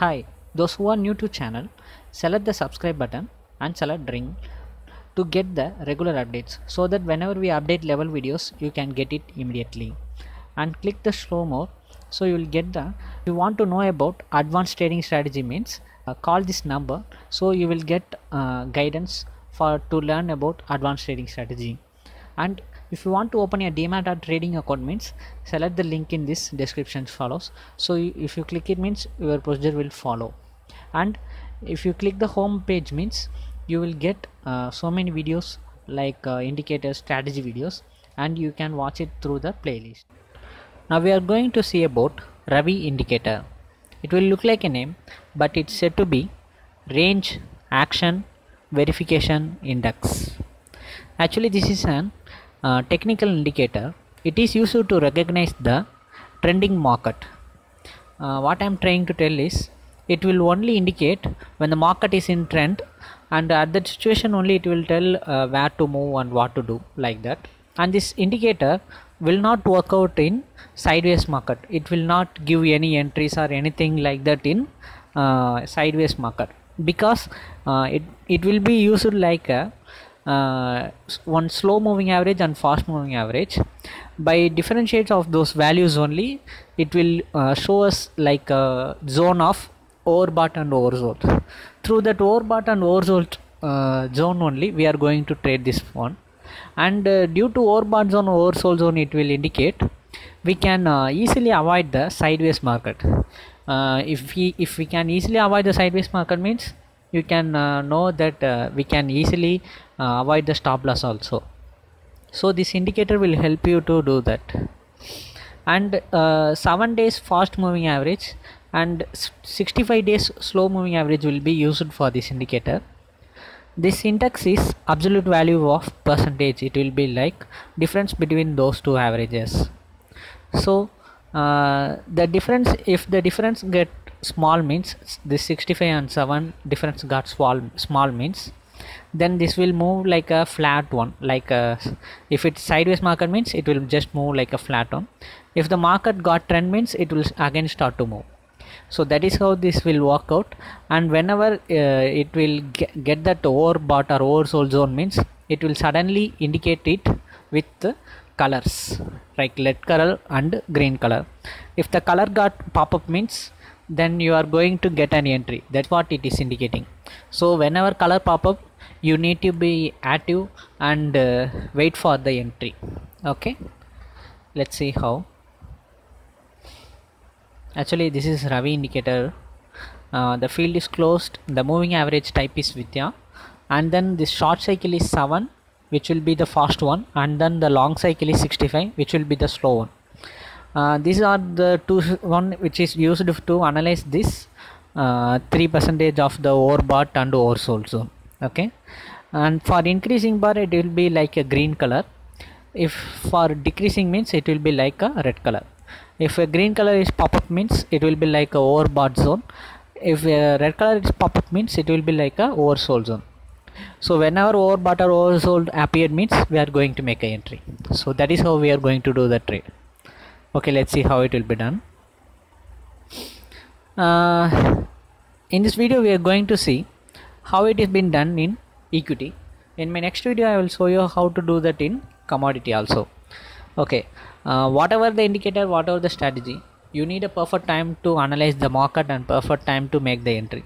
Hi, those who are new to channel, select the subscribe button and select ring to get the regular updates so that whenever we update level videos you can get it immediately. And click the slow mode so you will get the if you want to know about advanced trading strategy means uh, call this number so you will get uh, guidance for to learn about advanced trading strategy. And if you want to open a demat trading account means select the link in this description follows. So if you click it means your procedure will follow. And if you click the home page means you will get uh, so many videos like uh, indicator strategy videos and you can watch it through the playlist. Now we are going to see about Ravi indicator. It will look like a name but it's said to be range action verification index. Actually this is an uh, technical indicator it is used to recognize the trending market. Uh, what i'm trying to tell is it will only indicate when the market is in trend and at that situation only it will tell uh, where to move and what to do like that. And this indicator will not work out in sideways market. It will not give any entries or anything like that in uh, sideways market. Because uh, it it will be used like a uh, one slow moving average and fast moving average. By differentiates of those values only it will uh, show us like a zone of overbought and oversold. Through that overbought and oversold uh, zone only we are going to trade this one. And uh, due to overbought zone oversold zone it will indicate we can uh, easily avoid the sideways market. Uh, if we if we can easily avoid the sideways market means you can uh, know that uh, we can easily uh, avoid the stop loss also. So this indicator will help you to do that. And uh, 7 days fast moving average and 65 days slow moving average will be used for this indicator. This index is absolute value of percentage. It will be like difference between those two averages. So uh, the difference if the difference get small means this 65 and 7 difference got small small means then this will move like a flat one like a, if it's sideways market means it will just move like a flat one. If the market got trend means it will again start to move. So that is how this will work out. And whenever uh, it will get, get that overbought or oversold zone means it will suddenly indicate it with colors like red color and green color. If the color got pop up means then you are going to get an entry. That's what it is indicating. So whenever color pop up you need to be active and uh, wait for the entry. Okay? Let's see how. Actually this is Ravi indicator. Uh, the field is closed. The moving average type is Vidya. And then this short cycle is 7 which will be the fast one. And then the long cycle is 65 which will be the slow one uh, these are the two one which is used to analyze this uh, 3 percentage of the overbought and oversold zone okay? And for increasing bar it will be like a green color. If for decreasing means it will be like a red color. If a green color is pop up means it will be like a overbought zone. If a red color is pop up means it will be like a oversold zone. So whenever overbought or oversold appeared means we are going to make a entry. So that is how we are going to do the trade okay let's see how it will be done. Uh, in this video we are going to see how it is been done in equity. In my next video i will show you how to do that in commodity also. Okay uh, whatever the indicator whatever the strategy you need a perfect time to analyze the market and perfect time to make the entry.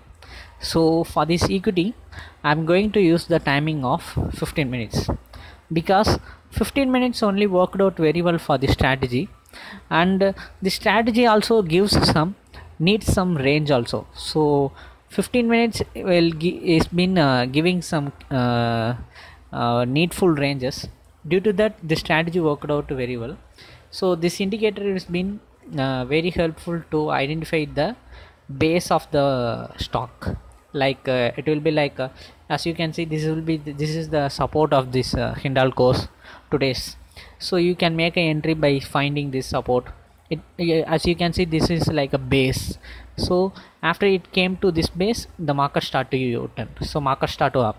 So for this equity i'm going to use the timing of 15 minutes. Because 15 minutes only worked out very well for the strategy and the strategy also gives some needs some range also. So 15 minutes will gi- is been uh, giving some uh, uh, needful ranges. Due to that the strategy worked out very well. So this indicator has been uh, very helpful to identify the base of the stock. Like uh, it will be like uh, as you can see this will be this is the support of this Hindalco's today's so you can make an entry by finding this support. It as you can see this is like a base. So after it came to this base the market start to u-turn. So market start to up.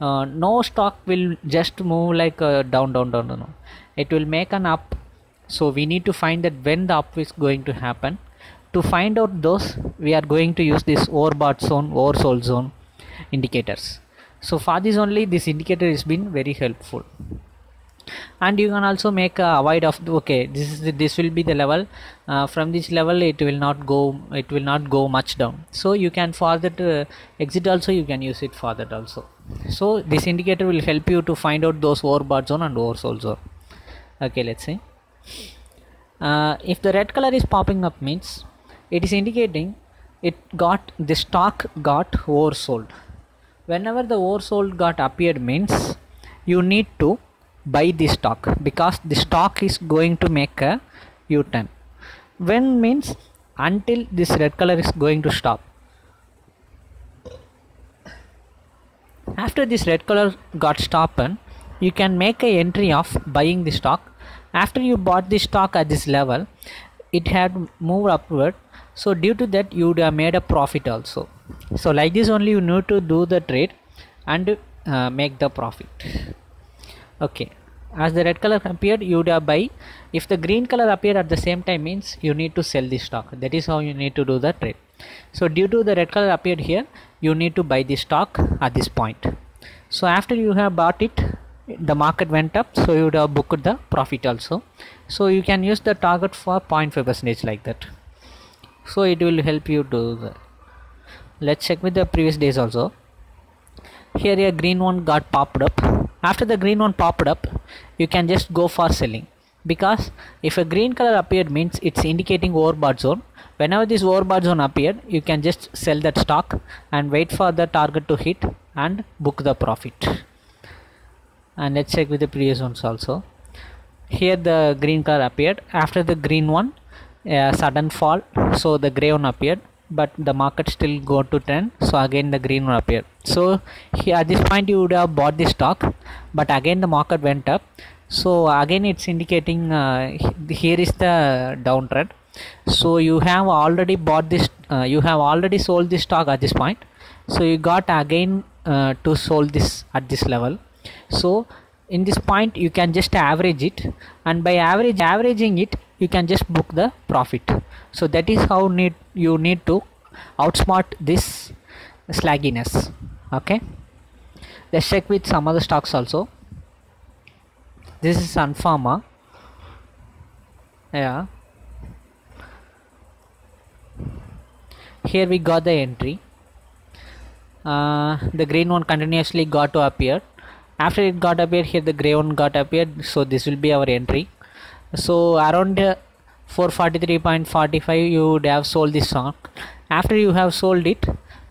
Uh, no stock will just move like uh, down down down down. It will make an up. So we need to find that when the up is going to happen. To find out those we are going to use this overbought zone oversold zone indicators. So for this only this indicator has been very helpful and you can also make a avoid of okay this is the, this will be the level. Uh, from this level it will not go it will not go much down. So you can for that uh, exit also you can use it for that also. So this indicator will help you to find out those overbought zone and oversold zone. Okay let's see. Uh, if the red color is popping up means it is indicating it got the stock got oversold. Whenever the oversold got appeared means you need to buy the stock because the stock is going to make a u-turn. When means until this red color is going to stop. After this red color got stopped you can make a entry of buying the stock. After you bought the stock at this level it had moved upward. So due to that you would have made a profit also. So like this only you need to do the trade and uh, make the profit okay. As the red color appeared you would have buy. If the green color appeared at the same time means you need to sell the stock. That is how you need to do the trade. So due to the red color appeared here you need to buy the stock at this point. So after you have bought it the market went up so you would have booked the profit also. So you can use the target for 0.5 percentage like that. So it will help you to the let's check with the previous days also. Here a green one got popped up after the green one popped up you can just go for selling. Because if a green color appeared means it's indicating overbought zone. Whenever this overbought zone appeared you can just sell that stock and wait for the target to hit and book the profit. And let's check with the previous ones also. Here the green color appeared. After the green one a sudden fall so the gray one appeared but the market still go to 10 so again the green will appear. So here at this point you would have bought the stock but again the market went up. So again it's indicating uh, here is the downtrend. So you have already bought this uh, you have already sold this stock at this point. So you got again uh, to sold this at this level. So in this point you can just average it and by average averaging it you can just book the profit. So that is how need you need to outsmart this slagginess okay? Let's check with some other stocks also. This is Sun Pharma yeah. Here we got the entry. Uh, the green one continuously got to appear after it got appeared here the gray one got appeared so this will be our entry. So around uh, 443.45 you would have sold this stock after you have sold it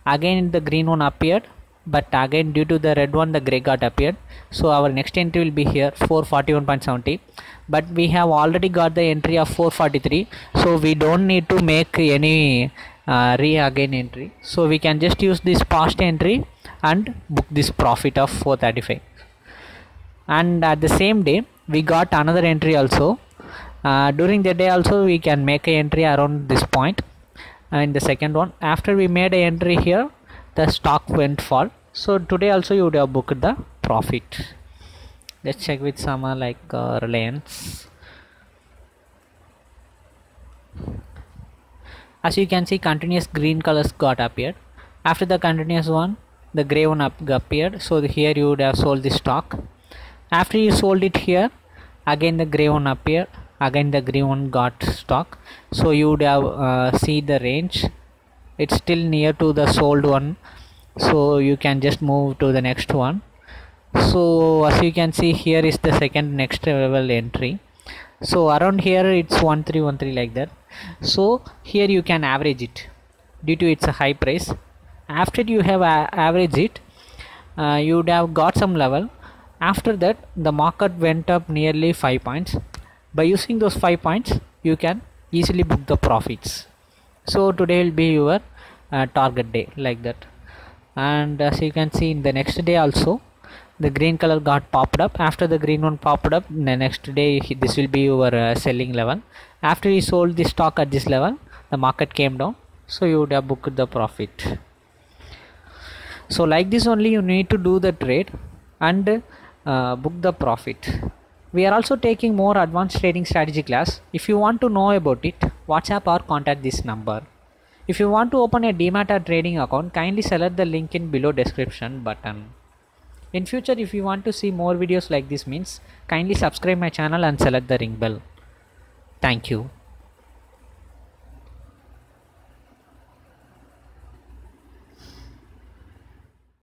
again the green one appeared but again due to the red one the gray got appeared. So our next entry will be here 441.70 but we have already got the entry of 443 so we don't need to make any uh, re again entry. So we can just use this past entry and book this profit of 435 and at the same day we got another entry also. Uh, during the day also we can make a entry around this point. Uh, in the second one after we made a entry here the stock went fall. So today also you would have booked the profit. Let's check with some uh, like uh, reliance. As you can see continuous green colors got appeared. After the continuous one the gray one up appeared. So here you would have sold the stock. After you sold it here again the gray one appeared. Again the gray one got stock. So you would have uh, see the range. It's still near to the sold one. So you can just move to the next one. So as you can see here is the second next level entry. So around here it's 1313 like that. So here you can average it due to its high price after you have averaged it uh, you would have got some level. After that the market went up nearly 5 points. By using those 5 points you can easily book the profits. So today will be your uh, target day like that. And as you can see in the next day also the green color got popped up. After the green one popped up the next day this will be your uh, selling level. After you sold the stock at this level the market came down. So you would have booked the profit so like this only you need to do the trade and uh, book the profit We are also taking more advanced trading strategy class. If you want to know about it, WhatsApp or contact this number. If you want to open a Demat or trading account, kindly select the link in below description button. In future, if you want to see more videos like this means, kindly subscribe my channel and select the ring bell. Thank you.